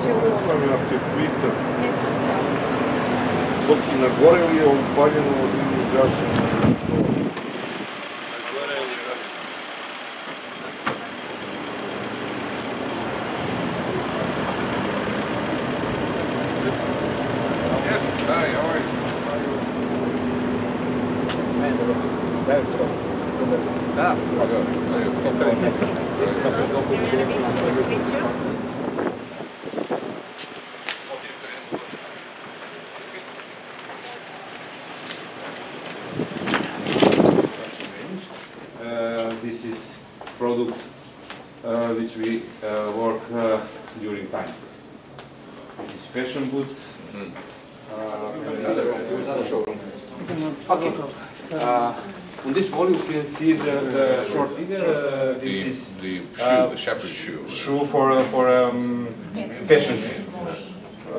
Ами, ако те нагоре ли е опалено или гашено? Нагоре е ужасно. Yes, hi, how are you? Дай трох. Да, помогай. Супер. This is product uh, which we uh, work uh, during time. This is fashion goods. Uh, okay. Uh, on this wall you can see the, the short leader. Uh, this The, is the shoe, uh, the shepherd shoe. shoe for uh, for um, fashion shoe.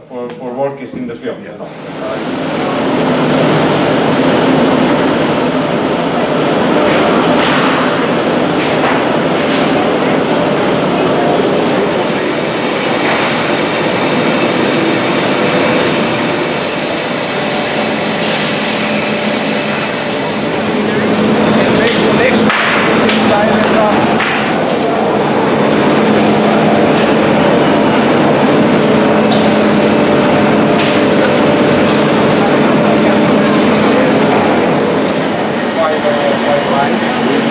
For for workers in the film. Uh, uh,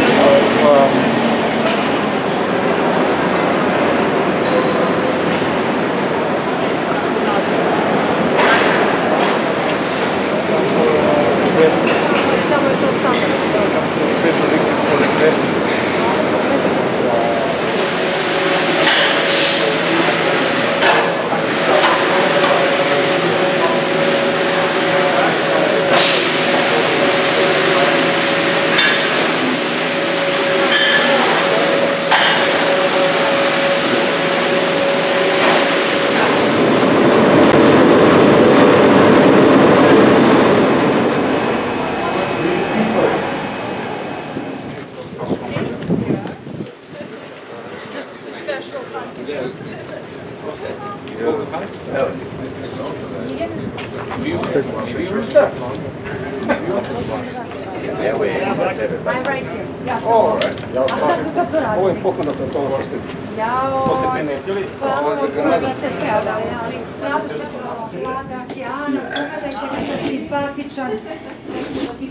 Ovo je poklon da to ovo što ste primetili. pa ovo je druga ste skadali, ali zato što je ovo sladak, Jana, pogledajte kako je simpatičan.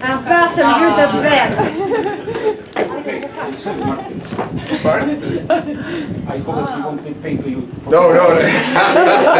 And Basim, you're the best. Ajde, pokaži. I hope that he won't pay to you. No, no.